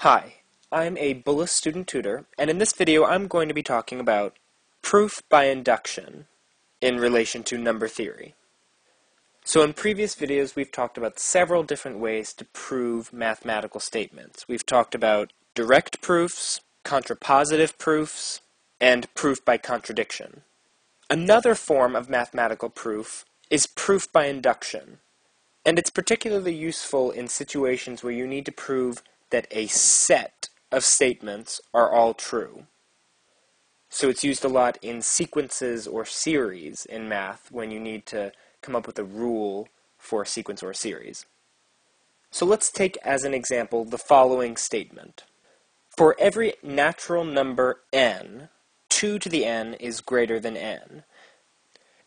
Hi, I'm a Bullis student tutor, and in this video I'm going to be talking about proof by induction in relation to number theory. So in previous videos we've talked about several different ways to prove mathematical statements. We've talked about direct proofs, contrapositive proofs, and proof by contradiction. Another form of mathematical proof is proof by induction, and it's particularly useful in situations where you need to prove that a set of statements are all true. So it's used a lot in sequences or series in math when you need to come up with a rule for a sequence or a series. So let's take as an example the following statement. For every natural number n, 2 to the n is greater than n.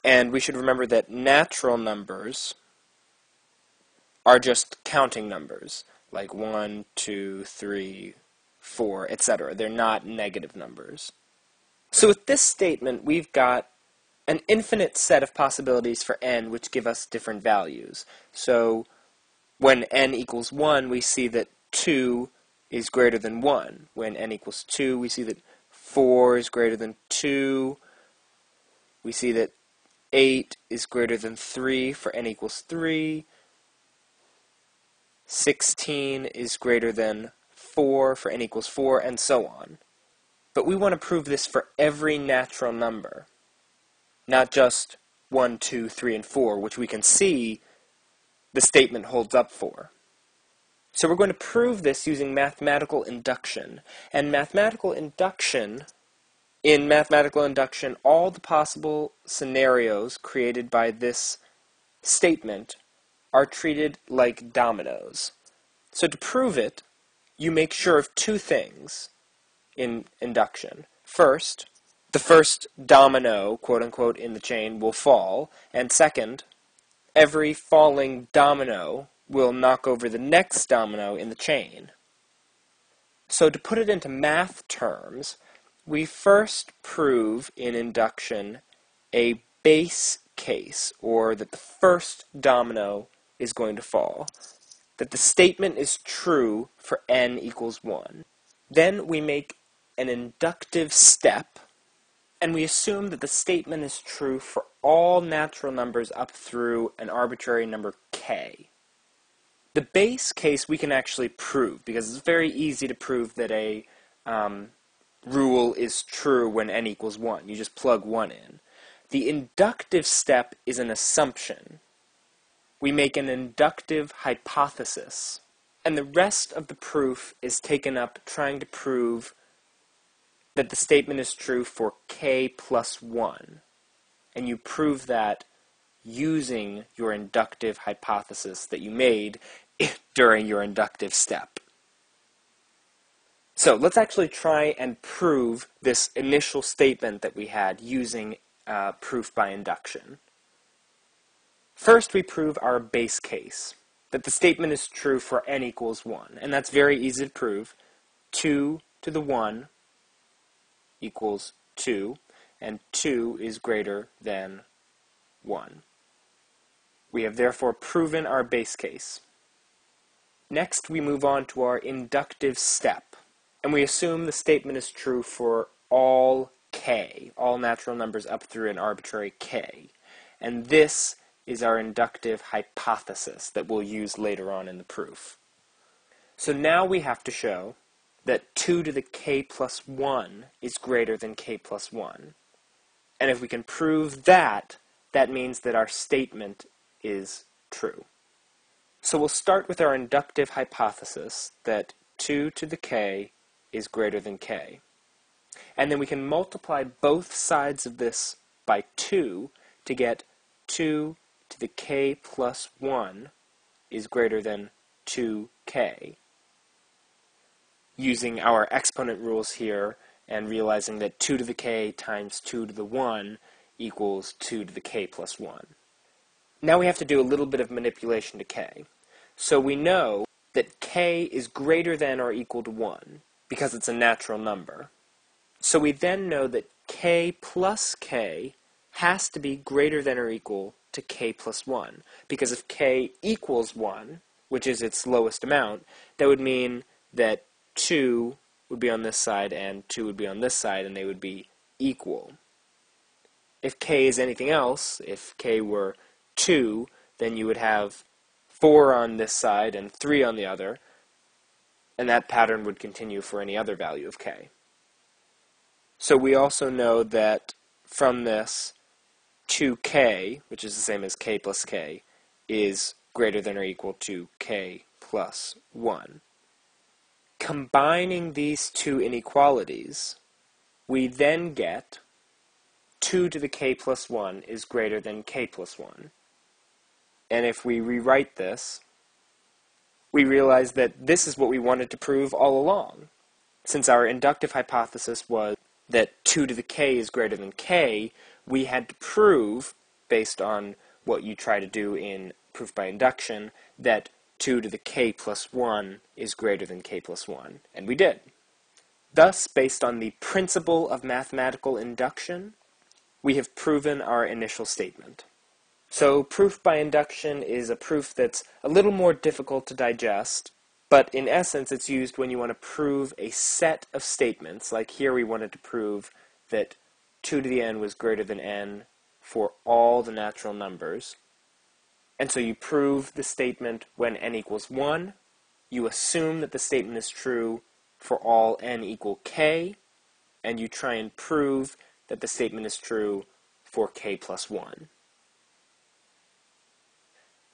And we should remember that natural numbers are just counting numbers like 1, 2, 3, 4, etc. They're not negative numbers. So with this statement, we've got an infinite set of possibilities for n which give us different values. So when n equals 1, we see that 2 is greater than 1. When n equals 2, we see that 4 is greater than 2. We see that 8 is greater than 3 for n equals 3. 16 is greater than 4 for n equals 4, and so on. But we want to prove this for every natural number, not just 1, 2, 3, and 4, which we can see the statement holds up for. So we're going to prove this using mathematical induction. And mathematical induction, in mathematical induction, all the possible scenarios created by this statement are treated like dominoes. So to prove it, you make sure of two things in induction. First, the first domino, quote unquote, in the chain will fall, and second, every falling domino will knock over the next domino in the chain. So to put it into math terms, we first prove in induction a base case, or that the first domino is going to fall. That the statement is true for n equals 1. Then we make an inductive step, and we assume that the statement is true for all natural numbers up through an arbitrary number k. The base case we can actually prove, because it's very easy to prove that a um, rule is true when n equals 1. You just plug 1 in. The inductive step is an assumption we make an inductive hypothesis, and the rest of the proof is taken up trying to prove that the statement is true for k plus 1. And you prove that using your inductive hypothesis that you made during your inductive step. So let's actually try and prove this initial statement that we had using uh, proof by induction. First, we prove our base case, that the statement is true for n equals 1, and that's very easy to prove. 2 to the 1 equals 2, and 2 is greater than 1. We have therefore proven our base case. Next, we move on to our inductive step, and we assume the statement is true for all k, all natural numbers up through an arbitrary k. And this is our inductive hypothesis that we'll use later on in the proof. So now we have to show that 2 to the k plus 1 is greater than k plus 1. And if we can prove that, that means that our statement is true. So we'll start with our inductive hypothesis that 2 to the k is greater than k. And then we can multiply both sides of this by 2 to get 2 to the k plus 1 is greater than 2k. Using our exponent rules here and realizing that 2 to the k times 2 to the 1 equals 2 to the k plus 1. Now we have to do a little bit of manipulation to k. So we know that k is greater than or equal to 1 because it's a natural number. So we then know that k plus k has to be greater than or equal to k plus 1. Because if k equals 1, which is its lowest amount, that would mean that 2 would be on this side and 2 would be on this side, and they would be equal. If k is anything else, if k were 2, then you would have 4 on this side and 3 on the other, and that pattern would continue for any other value of k. So we also know that from this, 2k, which is the same as k plus k, is greater than or equal to k plus 1. Combining these two inequalities, we then get 2 to the k plus 1 is greater than k plus 1. And if we rewrite this, we realize that this is what we wanted to prove all along. Since our inductive hypothesis was that 2 to the k is greater than k, we had to prove, based on what you try to do in proof by induction, that 2 to the k plus 1 is greater than k plus 1, and we did. Thus, based on the principle of mathematical induction, we have proven our initial statement. So proof by induction is a proof that's a little more difficult to digest, but in essence it's used when you want to prove a set of statements, like here we wanted to prove that 2 to the n was greater than n for all the natural numbers. And so you prove the statement when n equals 1, you assume that the statement is true for all n equal k, and you try and prove that the statement is true for k plus 1.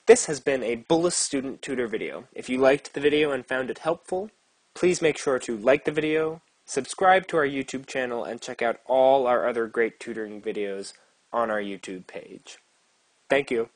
This has been a Bullis Student Tutor video. If you liked the video and found it helpful, please make sure to like the video, subscribe to our YouTube channel, and check out all our other great tutoring videos on our YouTube page. Thank you.